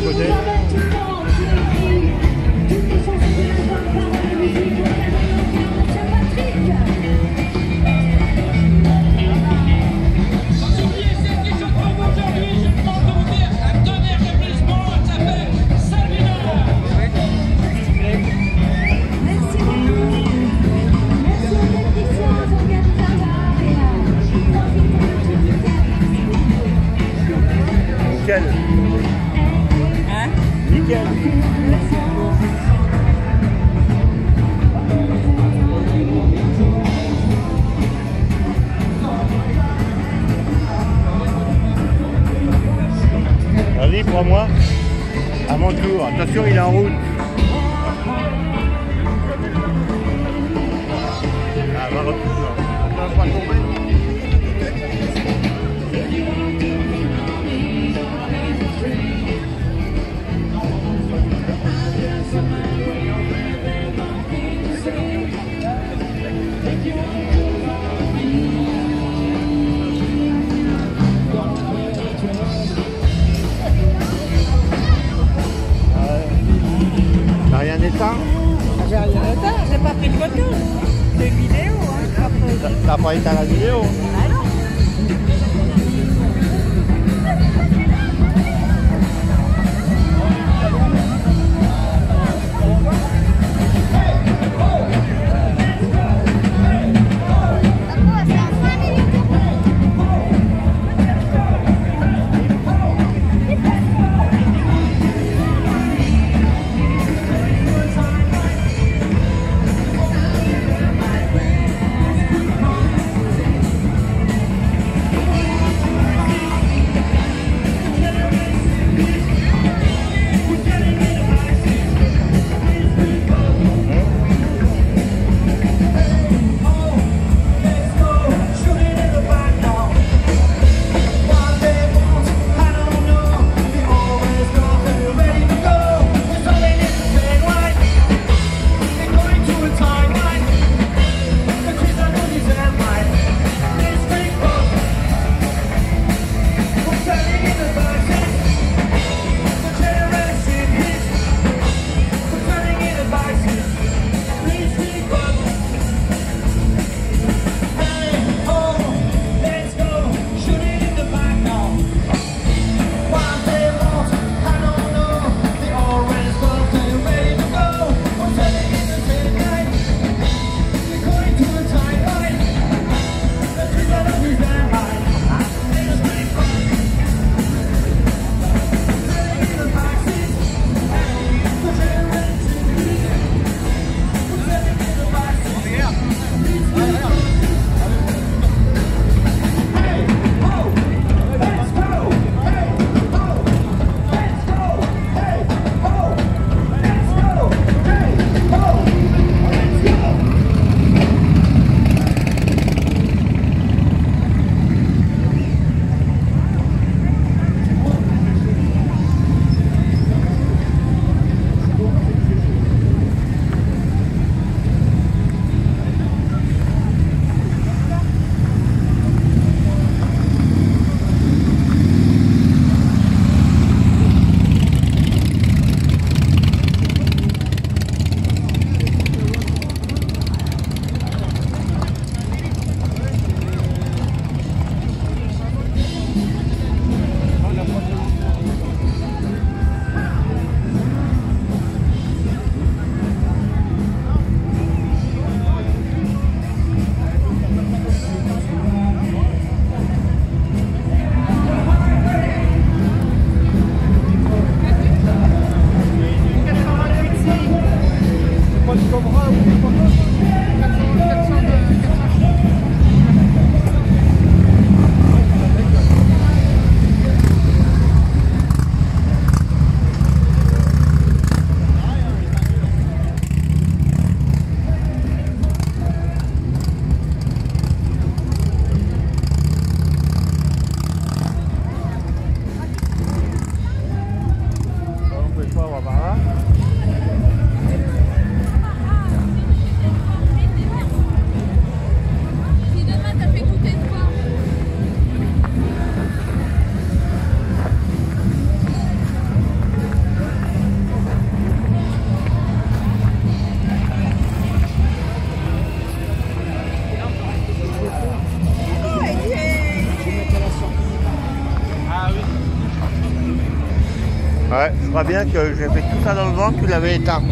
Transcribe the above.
알고 있 Vas-y, prends-moi. À mon tour. Attention, il est en route. Ah. Rien éteint J'ai rien éteint, j'ai pas pris de photo. Une vidéo, hein. T'as pas éteint la vidéo Ah non Ouais, je crois bien que j'avais tout ça dans le ventre, tu l'avais éteint.